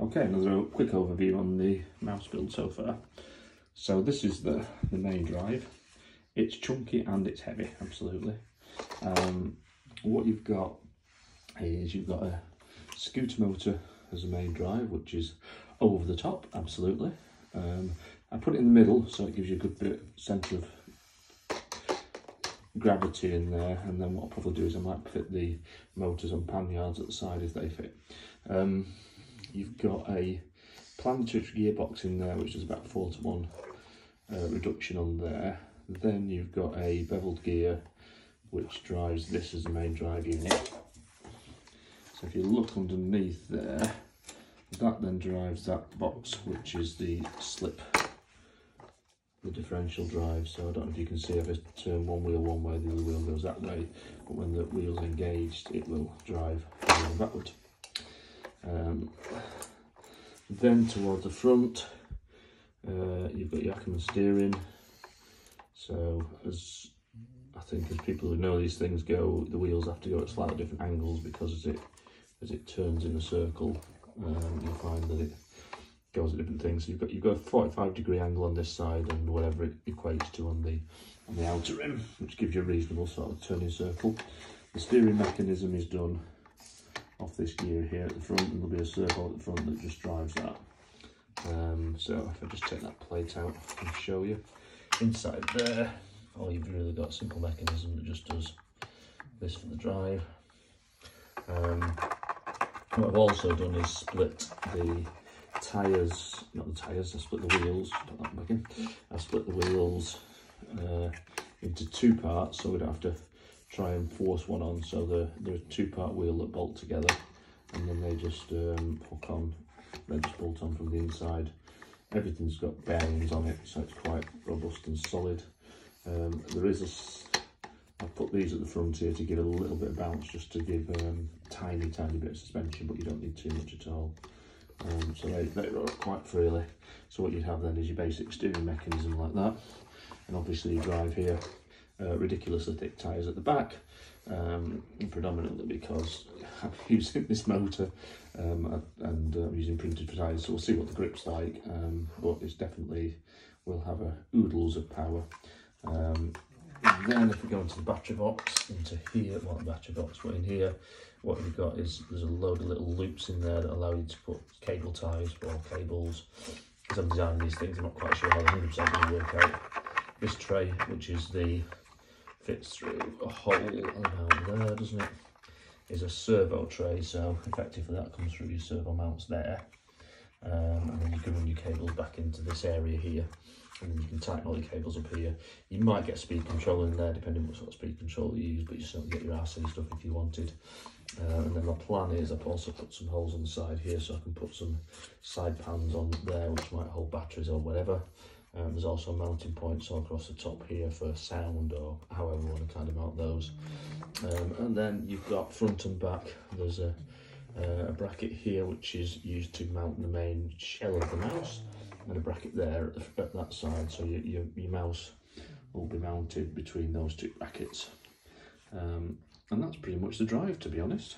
Okay, another quick overview on the mouse build so far. So this is the, the main drive. It's chunky and it's heavy, absolutely. Um, what you've got is you've got a scooter motor as a main drive, which is over the top, absolutely. Um, I put it in the middle so it gives you a good bit of centre of gravity in there and then what I'll probably do is I might fit the motors on panniards at the side if they fit. Um, you've got a planetary gearbox in there which is about 4 to 1 uh, reduction on there. Then you've got a beveled gear which drives this as the main drive unit. So if you look underneath there, that then drives that box which is the slip the differential drive so I don't know if you can see if I turn one wheel one way the other wheel goes that way but when the wheel's engaged it will drive backward um, then towards the front uh, you've got your Ackerman steering so as I think as people who know these things go the wheels have to go at slightly different angles because as it as it turns in a circle um, you'll find that it goes at different things. So you've got you've got a 45 degree angle on this side and whatever it equates to on the on the outer rim, which gives you a reasonable sort of turning circle. The steering mechanism is done off this gear here at the front, and there'll be a servo at the front that just drives that. Um, so if I just take that plate out and show you, inside there, oh you've really got a simple mechanism that just does this for the drive. Um, what I've also done is split the tyres, not the tyres, I split the wheels, put that back in. I split the wheels uh, into two parts so we don't have to try and force one on. So the, they're a two part wheel that bolt together and then they just um, hook on, they just bolt on from the inside. Everything's got bearings on it, so it's quite robust and solid. Um, there is a, I've put these at the front here to give a little bit of bounce, just to give um, tiny, tiny bit of suspension, but you don't need too much at all. Um, so they, they roll quite freely. So what you'd have then is your basic steering mechanism like that. And obviously you drive here uh, ridiculously thick tyres at the back, um, predominantly because I'm using this motor um, and uh, I'm using printed tyres, so we'll see what the grip's like, um, but it's definitely, will have a oodles of power. Um, then if we go into the battery box, into here, well the battery box, but in here, what you've got is there's a load of little loops in there that allow you to put cable ties or cables. As I'm designing these things, I'm not quite sure how they're 100% going to work out. This tray, which is the, fits through a hole about there, doesn't it? Is a servo tray, so effectively that comes through your servo mounts there. Um, and then you can run your cables back into this area here and then you can tighten all your cables up here. You might get speed control in there depending what sort of speed control you use, but you certainly get your RC stuff if you wanted. Uh, and then my plan is I've also put some holes on the side here so I can put some side pans on there which might hold batteries or whatever. Um, there's also mounting points all across the top here for sound or however you want to kind of mount those. Um, and then you've got front and back. There's a, uh, a bracket here which is used to mount the main shell of the mouse and a bracket there at, the, at that side so your, your, your, mouse will be mounted between those two brackets um, and that's pretty much the drive to be honest